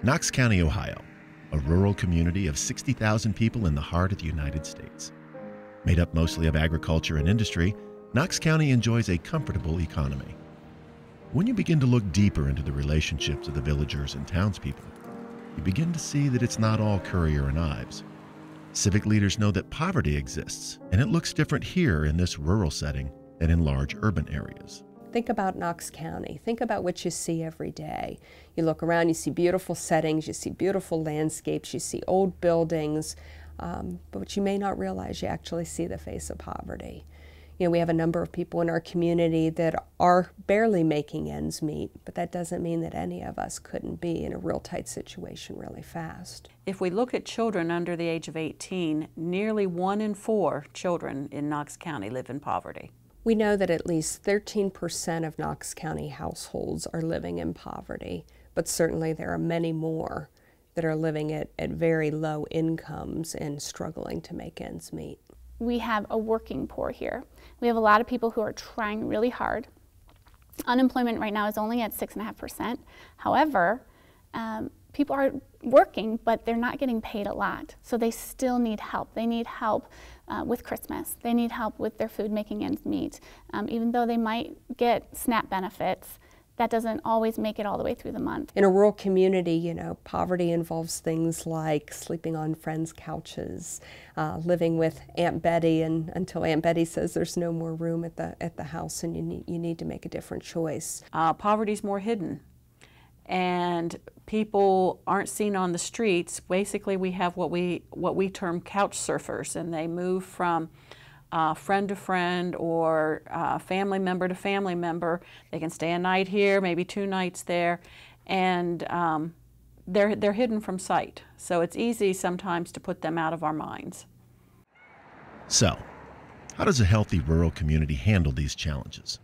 Knox County, Ohio, a rural community of 60,000 people in the heart of the United States. Made up mostly of agriculture and industry, Knox County enjoys a comfortable economy. When you begin to look deeper into the relationships of the villagers and townspeople, you begin to see that it's not all Currier and Ives. Civic leaders know that poverty exists, and it looks different here in this rural setting than in large urban areas. Think about Knox County. Think about what you see every day. You look around, you see beautiful settings, you see beautiful landscapes, you see old buildings, um, but what you may not realize, you actually see the face of poverty. You know, we have a number of people in our community that are barely making ends meet, but that doesn't mean that any of us couldn't be in a real tight situation really fast. If we look at children under the age of 18, nearly one in four children in Knox County live in poverty. We know that at least 13% of Knox County households are living in poverty, but certainly there are many more that are living at, at very low incomes and struggling to make ends meet. We have a working poor here. We have a lot of people who are trying really hard. Unemployment right now is only at 6.5%. However, um, people are working, but they're not getting paid a lot. So they still need help. They need help uh, with Christmas. They need help with their food making ends meet. Um, even though they might get SNAP benefits, that doesn't always make it all the way through the month. In a rural community, you know, poverty involves things like sleeping on friends' couches, uh, living with Aunt Betty, and until Aunt Betty says there's no more room at the at the house, and you need you need to make a different choice. Uh, poverty's more hidden, and people aren't seen on the streets. Basically, we have what we what we term couch surfers, and they move from uh, friend to friend or uh, family member to family member. They can stay a night here, maybe two nights there, and um, they're, they're hidden from sight. So it's easy sometimes to put them out of our minds. So, how does a healthy rural community handle these challenges?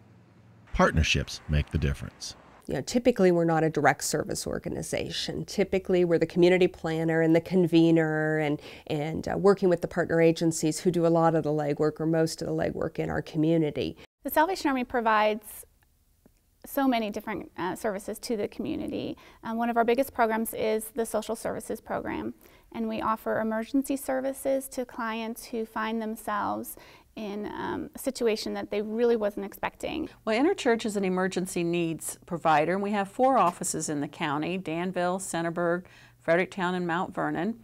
Partnerships make the difference you know, typically we're not a direct service organization. Typically we're the community planner and the convener and, and uh, working with the partner agencies who do a lot of the legwork or most of the legwork in our community. The Salvation Army provides so many different uh, services to the community. Um, one of our biggest programs is the social services program and we offer emergency services to clients who find themselves in um, a situation that they really wasn't expecting. Well, Interchurch is an emergency needs provider, and we have four offices in the county, Danville, Centerburg, Fredericktown, and Mount Vernon.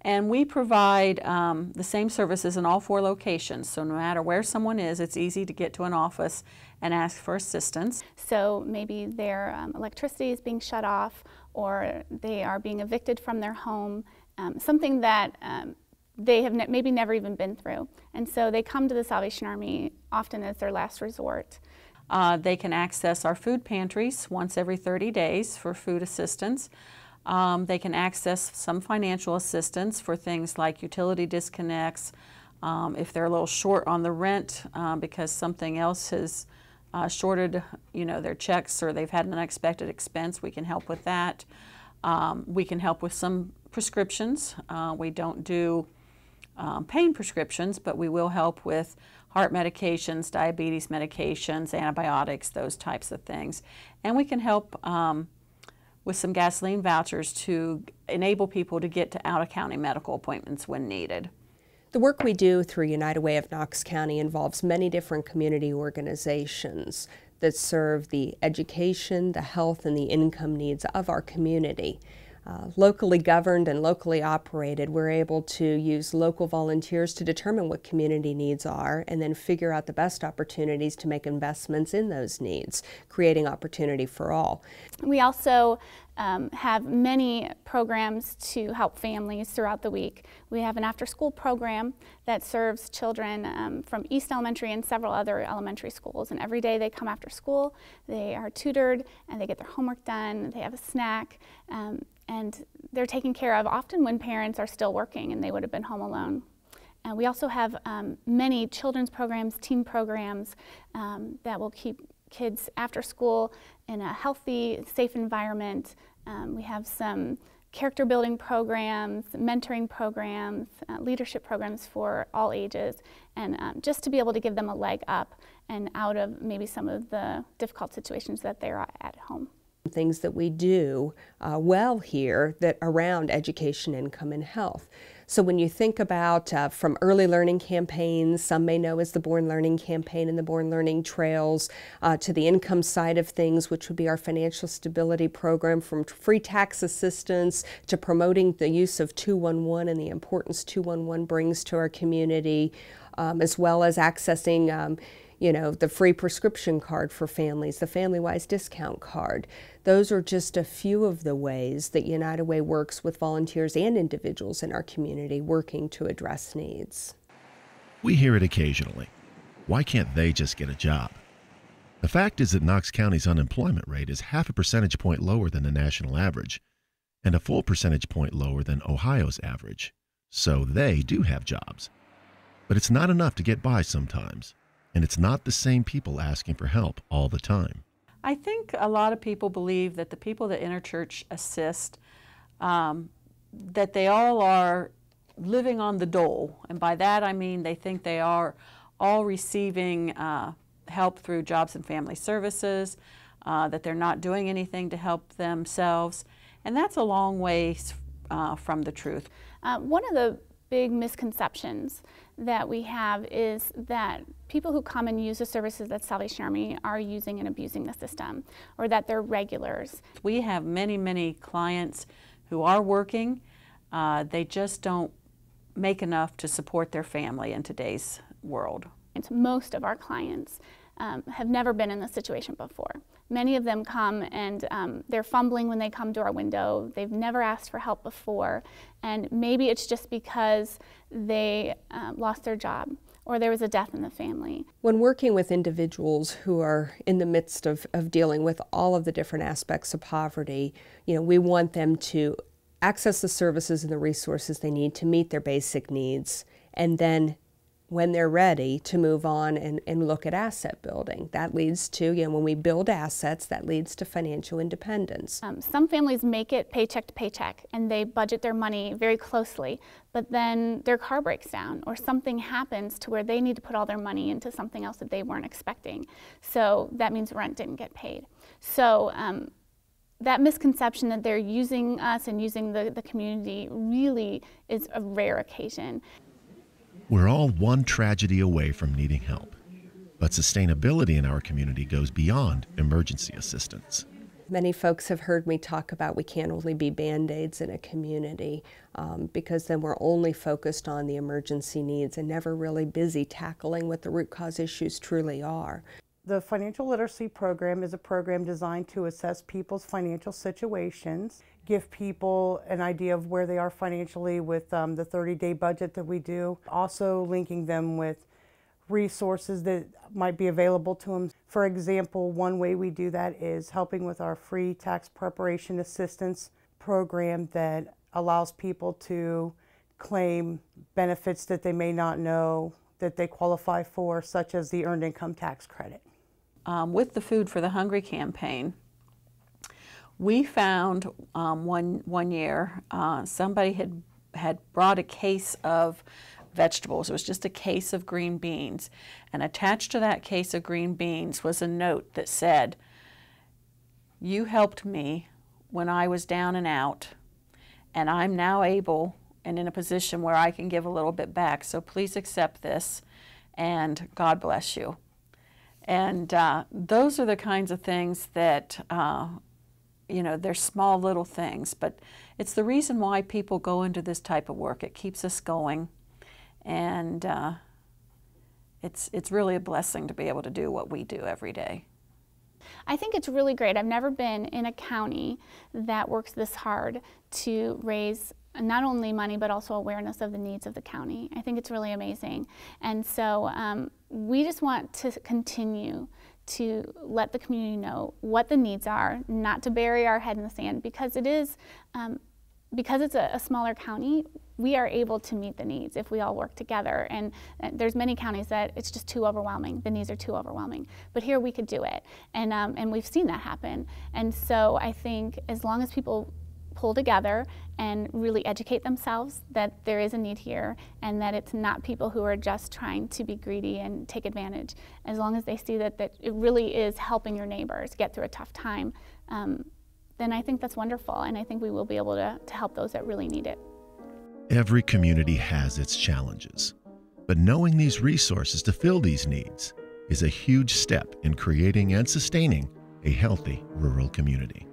And we provide um, the same services in all four locations. So no matter where someone is, it's easy to get to an office and ask for assistance. So maybe their um, electricity is being shut off or they are being evicted from their home, um, something that um, they have ne maybe never even been through. And so they come to the Salvation Army often as their last resort. Uh, they can access our food pantries once every 30 days for food assistance. Um, they can access some financial assistance for things like utility disconnects, um, if they're a little short on the rent uh, because something else has uh, shorted you know, their checks or they've had an unexpected expense, we can help with that. Um, we can help with some prescriptions. Uh, we don't do um, pain prescriptions, but we will help with heart medications, diabetes medications, antibiotics, those types of things. And we can help um, with some gasoline vouchers to enable people to get to out-of-county medical appointments when needed. The work we do through United Way of Knox County involves many different community organizations that serve the education, the health, and the income needs of our community. Uh, locally governed and locally operated, we're able to use local volunteers to determine what community needs are and then figure out the best opportunities to make investments in those needs, creating opportunity for all. We also um, have many programs to help families throughout the week. We have an after-school program that serves children um, from East Elementary and several other elementary schools. And every day they come after school, they are tutored, and they get their homework done, they have a snack, um, and they're taken care of often when parents are still working and they would have been home alone. Uh, we also have um, many children's programs, teen programs um, that will keep kids after school in a healthy, safe environment. Um, we have some character building programs, mentoring programs, uh, leadership programs for all ages, and um, just to be able to give them a leg up and out of maybe some of the difficult situations that they're at home. Things that we do uh, well here that around education, income, and health. So when you think about uh, from early learning campaigns, some may know as the Born Learning Campaign and the Born Learning Trails, uh, to the income side of things, which would be our financial stability program, from free tax assistance to promoting the use of 211 and the importance 211 brings to our community, um, as well as accessing. Um, you know, the free prescription card for families, the FamilyWise discount card. Those are just a few of the ways that United Way works with volunteers and individuals in our community working to address needs. We hear it occasionally. Why can't they just get a job? The fact is that Knox County's unemployment rate is half a percentage point lower than the national average and a full percentage point lower than Ohio's average. So they do have jobs. But it's not enough to get by sometimes and it's not the same people asking for help all the time. I think a lot of people believe that the people that Interchurch assist, um, that they all are living on the dole, and by that I mean they think they are all receiving uh, help through Jobs and Family Services, uh, that they're not doing anything to help themselves, and that's a long ways uh, from the truth. Uh, one of the big misconceptions that we have is that people who come and use the services that Salvation Army are using and abusing the system, or that they're regulars. We have many, many clients who are working. Uh, they just don't make enough to support their family in today's world. It's most of our clients um, have never been in this situation before. Many of them come and um, they're fumbling when they come to our window. They've never asked for help before, and maybe it's just because they uh, lost their job or there was a death in the family. When working with individuals who are in the midst of, of dealing with all of the different aspects of poverty, you know, we want them to access the services and the resources they need to meet their basic needs and then when they're ready to move on and, and look at asset building. That leads to, you know, when we build assets, that leads to financial independence. Um, some families make it paycheck to paycheck and they budget their money very closely, but then their car breaks down or something happens to where they need to put all their money into something else that they weren't expecting. So that means rent didn't get paid. So um, that misconception that they're using us and using the, the community really is a rare occasion. We're all one tragedy away from needing help. But sustainability in our community goes beyond emergency assistance. Many folks have heard me talk about we can't only be band aids in a community um, because then we're only focused on the emergency needs and never really busy tackling what the root cause issues truly are. The Financial Literacy Program is a program designed to assess people's financial situations give people an idea of where they are financially with um, the 30 day budget that we do. Also, linking them with resources that might be available to them. For example, one way we do that is helping with our free tax preparation assistance program that allows people to claim benefits that they may not know that they qualify for, such as the Earned Income Tax Credit. Um, with the Food for the Hungry campaign, we found um, one one year uh, somebody had had brought a case of vegetables. It was just a case of green beans, and attached to that case of green beans was a note that said, "You helped me when I was down and out, and I'm now able and in a position where I can give a little bit back. So please accept this, and God bless you." And uh, those are the kinds of things that uh, you know, they're small little things, but it's the reason why people go into this type of work. It keeps us going, and uh, it's it's really a blessing to be able to do what we do every day. I think it's really great. I've never been in a county that works this hard to raise not only money but also awareness of the needs of the county. I think it's really amazing, and so um, we just want to continue to let the community know what the needs are, not to bury our head in the sand because it is, um, because it's a, a, smaller county, we are able to meet the needs if we all work together. And, and, there's many counties that it's just too overwhelming. The needs are too overwhelming. But here we could do it, and um, and we've seen that happen. And so I think as long as people pull together and really educate themselves that there is a need here and that it's not people who are just trying to be greedy and take advantage. As long as they see that, that it really is helping your neighbors get through a tough time, um, then I think that's wonderful. And I think we will be able to, to help those that really need it. Every community has its challenges, but knowing these resources to fill these needs is a huge step in creating and sustaining a healthy rural community.